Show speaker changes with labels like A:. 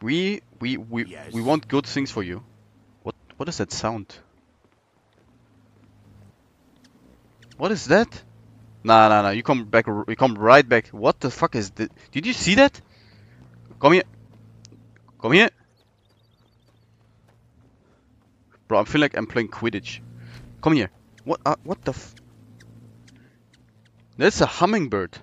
A: We we we
B: Yes.
A: we want good things for you. What what is that sound? What is that? Nah nah nah. You come back. You come right back. What the fuck is this? Did you see that? Come here. Come here. Bro, I feel like I'm playing Quidditch. Come here. What? Uh, what the? That's a hummingbird.